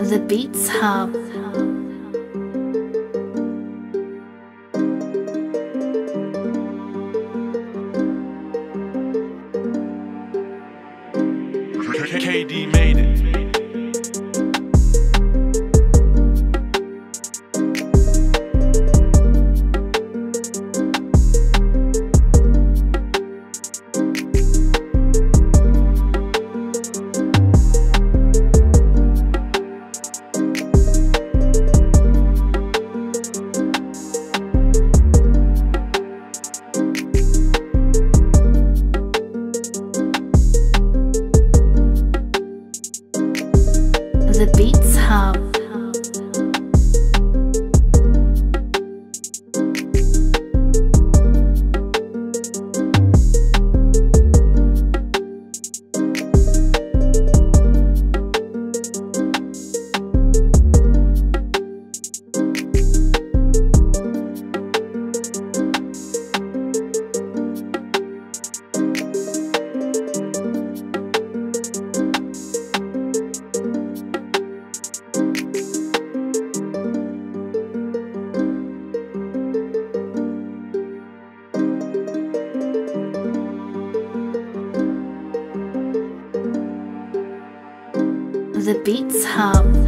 The Beats Hub. KD made it. Hub. The Beats Hub.